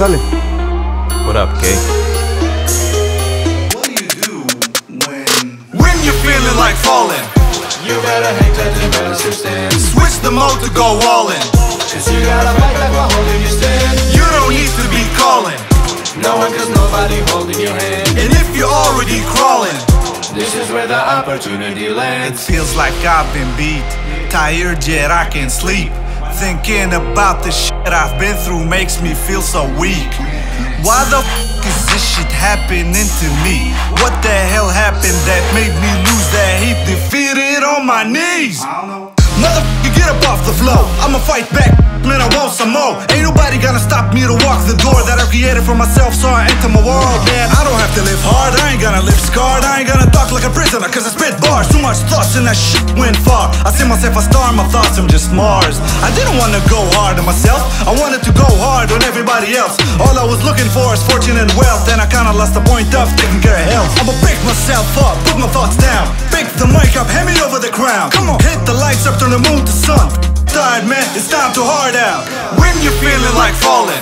Hey Salem. What up, K? What do you do when when you're feeling like falling? You better hang tight and balance your stance Switch the mode to go all in. Cause you gotta fight like we're holding you stand You don't need to be calling. No one cause nobody holding your hand And if you're already crawling, This is where the opportunity lands. it feels like I've been beat. Tired yet I can't sleep. Thinking about the shit I've been through makes me feel so weak. Why the is this shit happening to me? What the hell happened that made me lose that heat? Defeated on my knees. I'ma fight back, man. I want some more. Ain't nobody gonna stop me to walk the door that I created for myself, so I enter my world, man. I don't have to live hard, I ain't gonna live scarred. I ain't gonna talk like a prisoner, cause I spit bars. Too much thoughts and that shit went far. I see myself a star, my thoughts, I'm just Mars. I didn't wanna go hard on myself, I wanted to go hard on everybody else. All I was looking for is fortune and wealth, and I kinda lost the point of taking care of health. I'ma pick myself up, put my thoughts down. Pick the mic up, hand me over the crown. Come on, hit the lights up, turn the moon to sun. Tired man, it's time to hard out. When you're feeling like falling,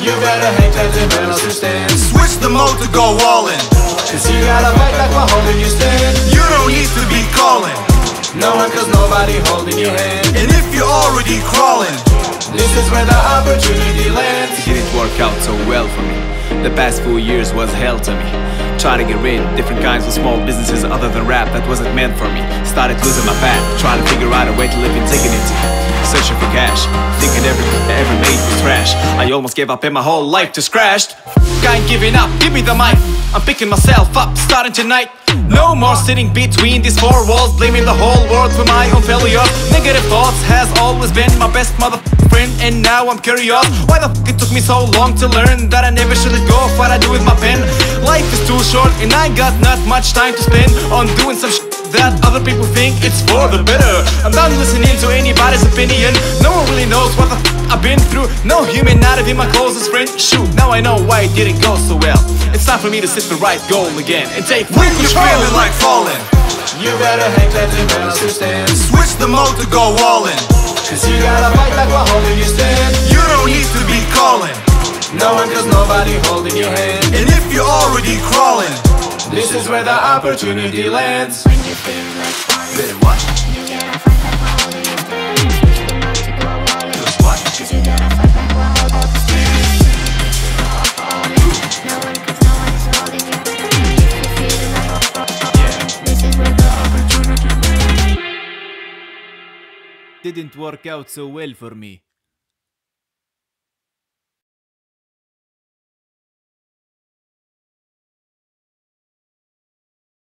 You better hang tight and balance your stance switch the mode to go all in. Cause you gotta fight like we're holding you stand You don't need to be calling. No one cause nobody holding your hand And if you're already crawling, This is where the opportunity lands It didn't work out so well for me. The past few years was hell to me. Trying to get rid, different kinds of small businesses other than rap that wasn't meant for me. Started losing my path, trying to figure out a way to live in dignity. Searching for cash, thinking everything I ever made was trash. I almost gave up and my whole life just crashed. I ain't giving up, give me the mic. I'm picking myself up, starting tonight. No more sitting between these four walls, blaming the whole world for my own failures. Negative thoughts has always been my best mother friend, and now I'm curious. Why the fuck it took me so long to learn that I never should let go of what I do with my pen? Life is too short, and I got not much time to spend on doing some shit that other people think it's for the better. I'm done listening to anybody's opinion. No one really knows what the f- I've been through. No human, not even my closest friend. Shoot, now I know why it didn't go so well. It's time for me to set the right goal again and take when you're feeling like falling, You better hang that and balance your stance switch the mode to go all in. Cause you gotta fight like we're holding you stand You No one cause nobody holding your hand And if you're already crawling, This is where the opportunity lands When you feel like falling, what? you gotta fight like we're holding you stand. Switch the mode to go all in. What? Cause you gotta fight like we're holding you stand. No one, cause no one holding you down. If you feel like falling, this is where the opportunity lands. didn't work out so well for me.